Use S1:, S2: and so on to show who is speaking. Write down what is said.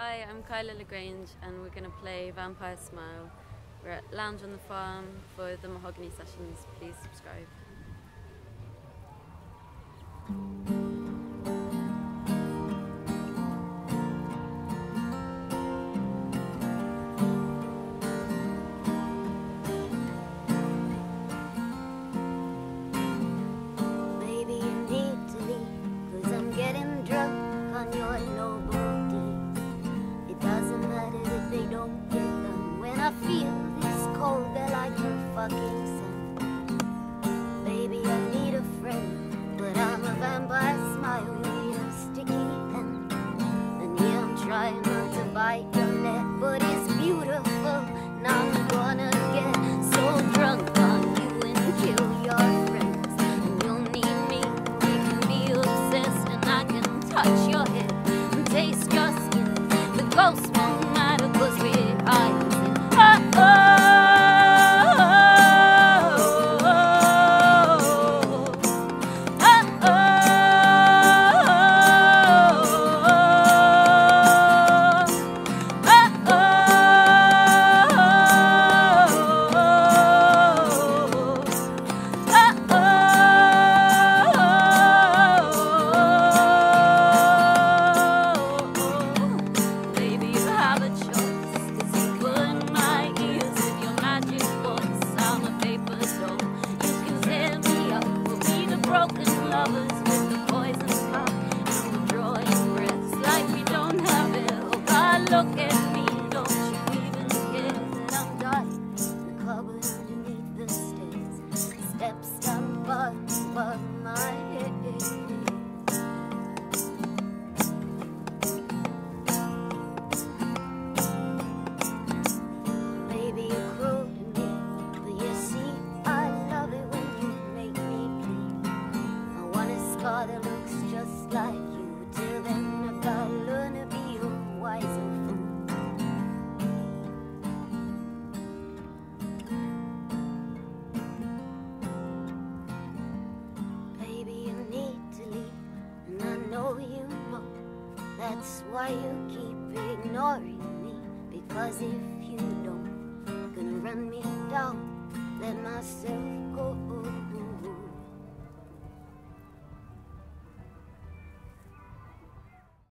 S1: Hi, I'm Kyla La Grange and we're going to play Vampire Smile. We're at Lounge on the Farm for the Mahogany Sessions. Please subscribe.
S2: I feel this cold, they're like the fucking sun. Baby, I need a friend, but I'm a vampire smile, you need a sticky. And yeah, I'm trying not to bite your neck, but it's beautiful. Now I'm gonna look at like you. Till then, I gotta learn to be a wiser fool. Baby, you need to leave, and I know you know. That's why you keep ignoring me. Because if you don't, gonna run me down, let myself go